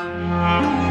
Música